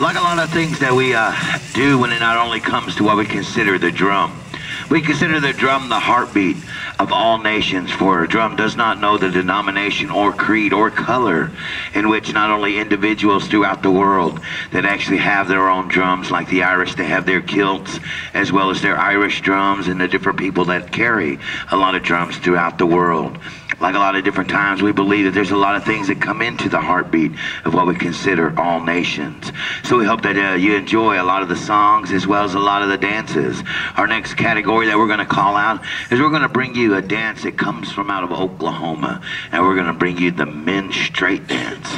Like a lot of things that we uh, do when it not only comes to what we consider the drum. We consider the drum the heartbeat of all nations, for a drum does not know the denomination or creed or color in which not only individuals throughout the world that actually have their own drums, like the Irish, they have their kilts, as well as their Irish drums and the different people that carry a lot of drums throughout the world like a lot of different times, we believe that there's a lot of things that come into the heartbeat of what we consider all nations. So we hope that uh, you enjoy a lot of the songs as well as a lot of the dances. Our next category that we're going to call out is we're going to bring you a dance that comes from out of Oklahoma, and we're going to bring you the men straight dance.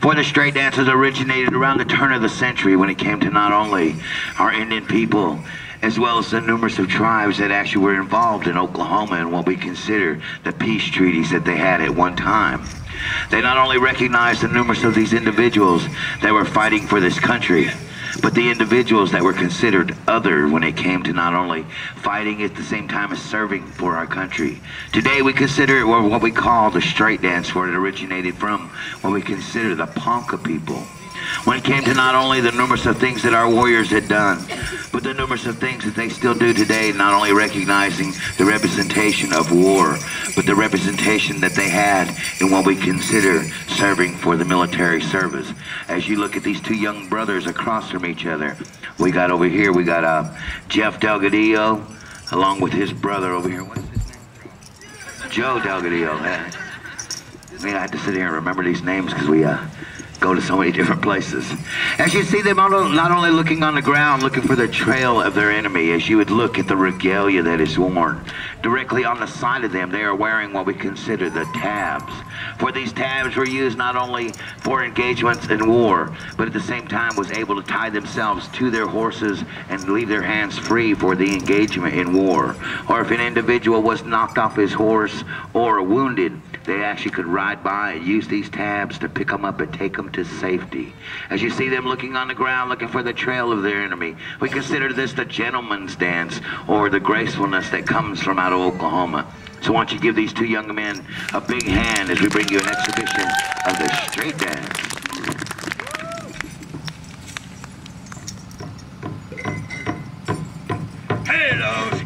For the straight dances originated around the turn of the century when it came to not only our Indian people as well as the numerous of tribes that actually were involved in Oklahoma and what we consider the peace treaties that they had at one time. They not only recognized the numerous of these individuals that were fighting for this country, but the individuals that were considered other when it came to not only fighting at the same time as serving for our country. Today we consider it what we call the straight dance where it originated from what we consider the Ponca people when it came to not only the numerous of things that our warriors had done, but the numerous of things that they still do today, not only recognizing the representation of war, but the representation that they had in what we consider serving for the military service. As you look at these two young brothers across from each other, we got over here, we got uh, Jeff Delgadillo, along with his brother over here. What's his name? Joe Delgadillo. I mean, I had to sit here and remember these names because we uh, go to so many different places. As you see them not only looking on the ground, looking for the trail of their enemy, as you would look at the regalia that is worn. Directly on the side of them, they are wearing what we consider the tabs. For these tabs were used not only for engagements in war, but at the same time was able to tie themselves to their horses and leave their hands free for the engagement in war. Or if an individual was knocked off his horse or wounded, they actually could ride by and use these tabs to pick them up and take them to safety. As you see them looking on the ground, looking for the trail of their enemy, we consider this the gentleman's dance or the gracefulness that comes from out of Oklahoma. So why don't you give these two young men a big hand as we bring you an exhibition of the straight dance. Hello,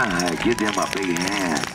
Right, give them a big hand.